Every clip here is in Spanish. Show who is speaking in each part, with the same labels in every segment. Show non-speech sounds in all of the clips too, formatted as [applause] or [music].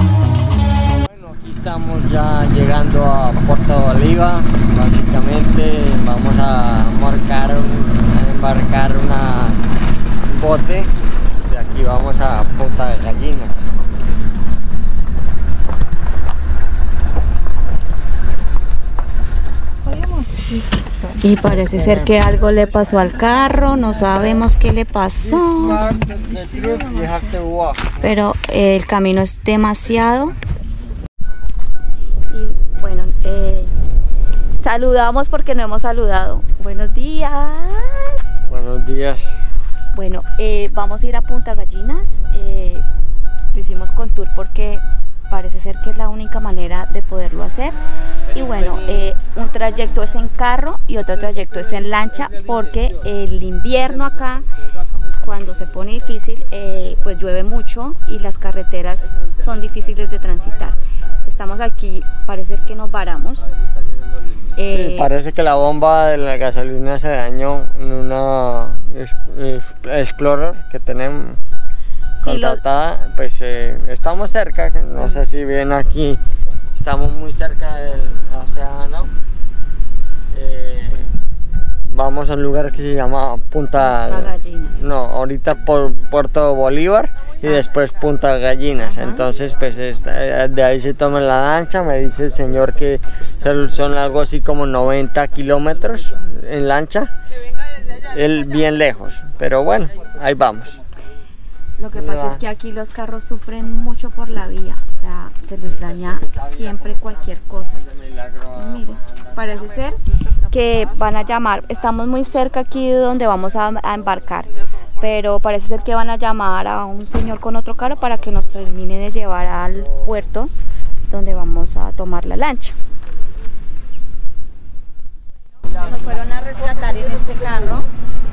Speaker 1: Bueno, aquí estamos ya llegando a Puerto Bolívar. Básicamente vamos a marcar un- embarcar un bote. De aquí vamos a Punta de Gallinas.
Speaker 2: Y parece ser que algo le pasó al carro, no sabemos qué le pasó, pero el camino es demasiado. Y bueno, eh, saludamos porque no hemos saludado. Buenos días.
Speaker 1: Buenos días.
Speaker 2: Bueno, eh, vamos a ir a Punta Gallinas. eh, lo hicimos con tour porque parece ser que es la única manera de poderlo hacer. Y bueno, eh, un trayecto es en carro y otro trayecto es en lancha porque el invierno acá, cuando se pone difícil, eh, pues llueve mucho y las carreteras son difíciles de transitar. Estamos aquí, parece que nos varamos.
Speaker 1: Sí,
Speaker 2: Eh,
Speaker 1: parece que la bomba de la gasolina se dañó en una Explorer que tenemos
Speaker 2: Sí, lo-
Speaker 1: contratada. Pues eh, estamos cerca, no sé si ven aquí, estamos muy cerca del océano. Eh, vamos a un lugar que se llama Punta,
Speaker 2: Gallinas.
Speaker 1: No, ahorita por Puerto Bolívar y después Punta Gallinas.
Speaker 2: Ajá.
Speaker 1: Entonces, pues esta- de ahí se toma la lancha. Me dice el señor que son- son algo así como 90 kilómetros en lancha. El bien lejos, pero bueno, ahí vamos.
Speaker 2: Lo que pasa es que aquí los carros sufren mucho por la vía, o sea, se les daña siempre cualquier cosa. Y mire, parece ser que van a llamar, estamos muy cerca aquí de donde vamos a, a embarcar, pero parece ser que van a llamar a un señor con otro carro para que nos termine de llevar al puerto donde vamos a tomar la lancha. Nos fueron a rescatar en este carro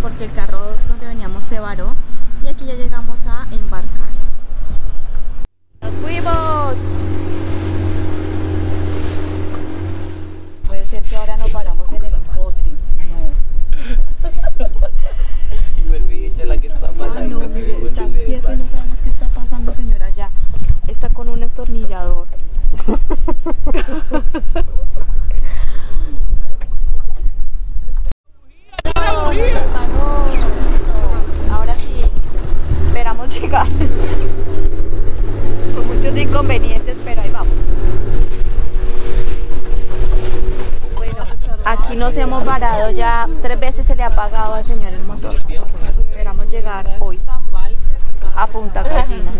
Speaker 2: porque el carro donde veníamos se varó y aquí ya llegamos a embarcar. ¡Nos fuimos! Puede ser que ahora nos paramos en el bote. No.
Speaker 3: Y vuelve y echa la que está
Speaker 2: Ah,
Speaker 3: pasando.
Speaker 2: no, mire, está quieto y no sabemos qué está pasando, señora. Ya está con un estornillador. [laughs] No, no nos paró, listo. Ahora sí, esperamos llegar. Con muchos inconvenientes, pero ahí vamos. Bueno, aquí nos hemos varado ya tres veces se le ha apagado al señor el motor. Esperamos llegar hoy a Punta Gallinas.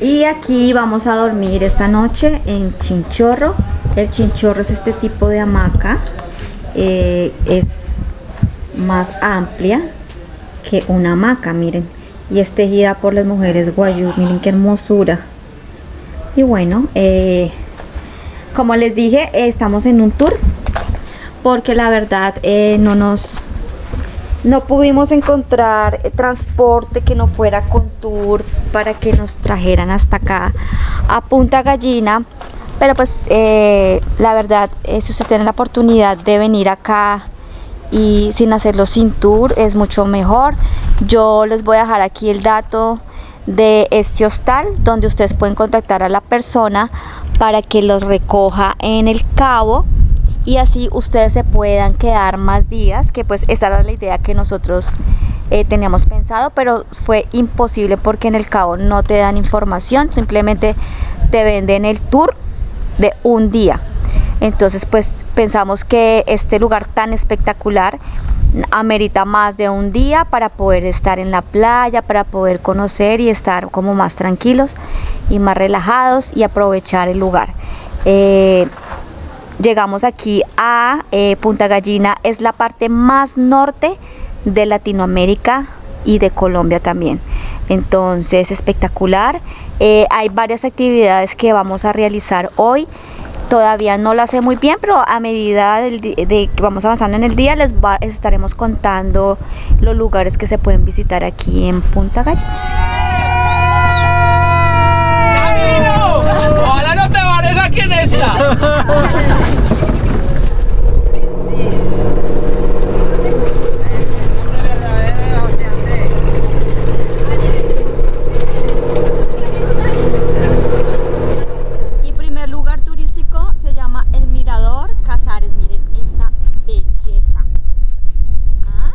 Speaker 2: Y aquí vamos a dormir esta noche en Chinchorro. El chinchorro es este tipo de hamaca. eh, es más amplia que una hamaca, miren. Y es tejida por las mujeres guayú. Miren qué hermosura. Y bueno, eh, como les dije, eh, estamos en un tour. Porque la verdad eh, no nos no pudimos encontrar transporte que no fuera con tour para que nos trajeran hasta acá a Punta Gallina. Pero pues la verdad, si usted tiene la oportunidad de venir acá y sin hacerlo sin tour, es mucho mejor. Yo les voy a dejar aquí el dato de este hostal donde ustedes pueden contactar a la persona para que los recoja en el cabo y así ustedes se puedan quedar más días, que pues esa era la idea que nosotros eh, teníamos pensado, pero fue imposible porque en el cabo no te dan información, simplemente te venden el tour de un día. Entonces pues pensamos que este lugar tan espectacular amerita más de un día para poder estar en la playa, para poder conocer y estar como más tranquilos y más relajados y aprovechar el lugar. Eh, llegamos aquí a eh, Punta Gallina, es la parte más norte de Latinoamérica y de Colombia también. Entonces, espectacular. Eh, hay varias actividades que vamos a realizar hoy. Todavía no la sé muy bien, pero a medida del de que vamos avanzando en el día les va- estaremos contando los lugares que se pueden visitar aquí en Punta Gallinas.
Speaker 3: ¡Camilo! Ojalá no te vares aquí en esta. [laughs]
Speaker 2: Y primer lugar turístico se llama El Mirador Casares. Miren esta belleza. ¿Ah?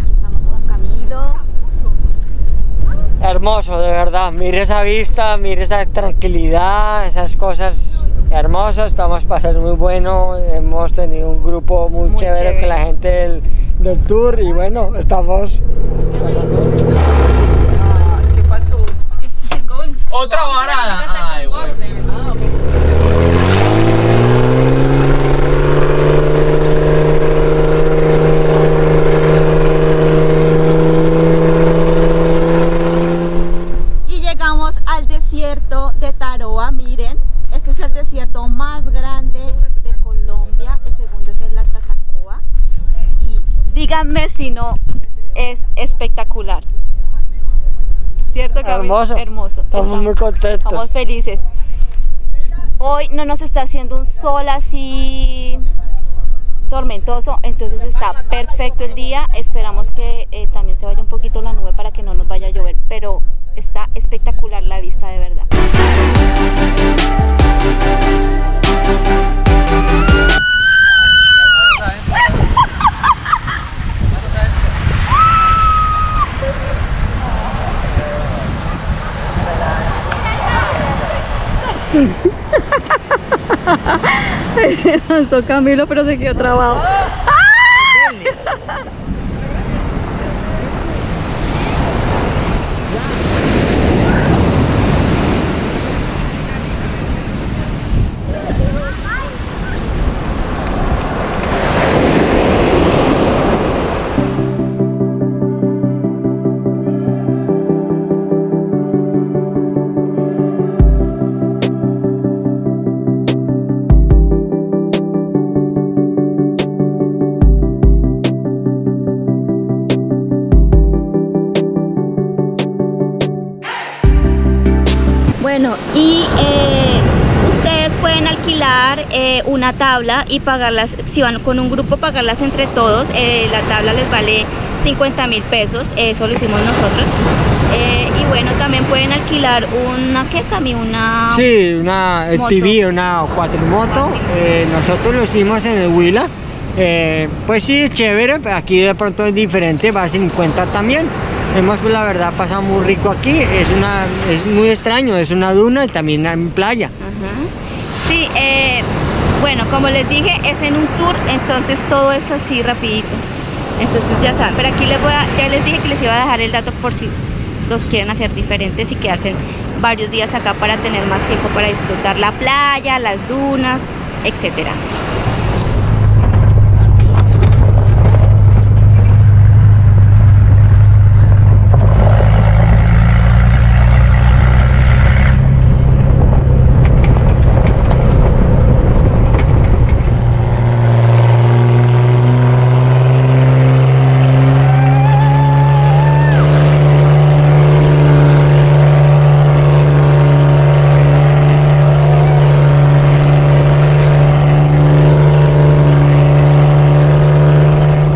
Speaker 2: Aquí estamos con Camilo.
Speaker 1: Hermoso, de verdad. Mire esa vista, mire esa tranquilidad, esas cosas hermosas. Estamos pasando muy bueno. Hemos tenido un grupo muy,
Speaker 2: Muy
Speaker 1: chévere,
Speaker 2: chévere.
Speaker 1: con la gente del, del tour y bueno, estamos
Speaker 3: ¿Qué pasó? Otra varada. Ay, bueno.
Speaker 2: Y llegamos al desierto de Taroa, miren. Este es el desierto más grande de Colombia. El segundo es el la Tatacoa. Y díganme si no es espectacular.
Speaker 1: Hermoso.
Speaker 2: Hermoso.
Speaker 1: Estamos muy contentos.
Speaker 2: Estamos felices. Hoy no nos está haciendo un sol así tormentoso, entonces está perfecto el día. Esperamos que eh, también se vaya un poquito la nube para que no nos vaya a llover, pero está espectacular la vista de verdad. [laughs] Se lanzó Camilo, pero se quedó trabado. Eh, una tabla y pagarlas, si van con un grupo, pagarlas entre todos. Eh, la tabla les vale 50 mil pesos, eso lo hicimos nosotros. Eh, y bueno, también pueden alquilar una, ¿qué, Cami? Una...
Speaker 1: Sí, una. TV, una cuatrimoto. Eh, nosotros lo hicimos en el Huila. Pues sí, es chévere. Aquí de pronto es diferente, va a 50 también. Hemos, la verdad, pasado muy rico aquí. Es, una, es muy extraño, es una duna y también en playa.
Speaker 2: Ajá. Sí, eh, bueno, como les dije, es en un tour, entonces todo es así rapidito. Entonces ya saben, pero aquí les voy a, ya les dije que les iba a dejar el dato por si los quieren hacer diferentes y quedarse varios días acá para tener más tiempo para disfrutar la playa, las dunas, etcétera.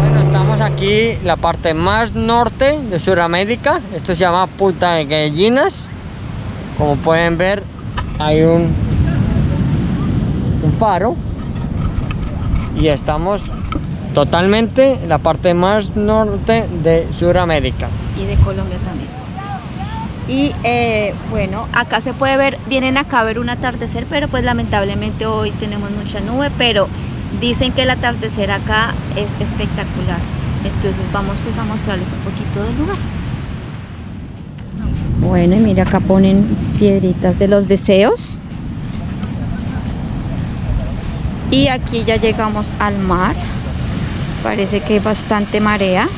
Speaker 1: Bueno, estamos aquí, la parte más norte de Sudamérica. Esto se llama Punta de Gallinas. Como pueden ver, hay un, faro. Y estamos totalmente en la parte más norte de Sudamérica.
Speaker 2: y de Colombia también. Y eh, bueno, acá se puede ver, vienen acá a ver un atardecer, pero pues lamentablemente hoy tenemos mucha nube, pero dicen que el atardecer acá es espectacular. Entonces vamos pues a mostrarles un poquito del lugar. Bueno, y mira acá ponen piedritas de los deseos. Y aquí ya llegamos al mar. Parece que hay bastante marea.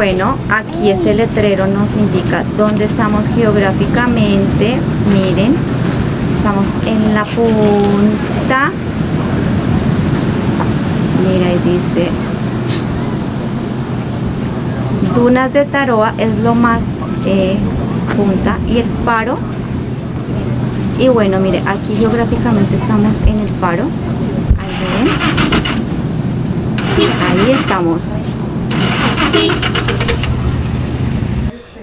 Speaker 2: Bueno, aquí este letrero nos indica dónde estamos geográficamente. Miren, estamos en la punta. Mira, ahí dice Dunas de Taroa es lo más eh, punta y el faro. Y bueno, mire, aquí geográficamente estamos en el faro. Ahí. Ahí estamos.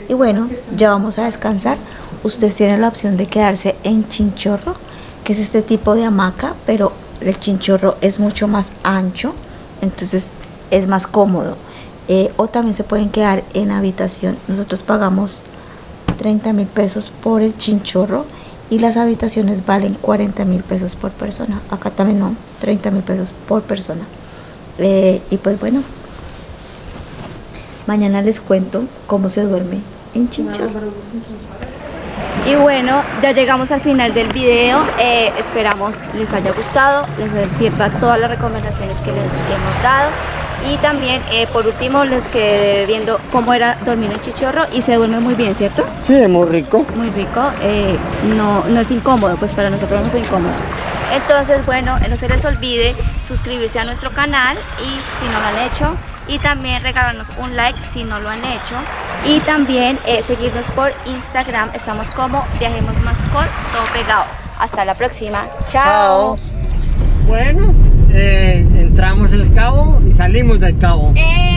Speaker 2: Y bueno, ya vamos a descansar. Ustedes tienen la opción de quedarse en Chinchorro, que es este tipo de hamaca, pero el Chinchorro es mucho más ancho, entonces es más cómodo. Eh, o también se pueden quedar en habitación. Nosotros pagamos 30 mil pesos por el Chinchorro y las habitaciones valen 40 mil pesos por persona. Acá también no, 30 mil pesos por persona. Eh, y pues bueno, mañana les cuento cómo se duerme en. Y bueno, ya llegamos al final del video. Eh, esperamos les haya gustado, les sirva todas las recomendaciones que les hemos dado. Y también, eh, por último, les quedé viendo cómo era dormir en Chichorro y se duerme muy bien, ¿cierto?
Speaker 1: Sí, muy rico.
Speaker 2: Muy rico. eh, no, no es incómodo, pues para nosotros no es incómodo. Entonces, bueno, no se les olvide suscribirse a nuestro canal y si no lo han hecho. Y también regalarnos un like si no lo han hecho. Y también eh, seguirnos por Instagram. Estamos como Viajemos Mascot, todo pegado. Hasta la próxima. Chao.
Speaker 1: Bueno, eh, entramos el cabo y salimos del cabo.
Speaker 2: ¡Eh!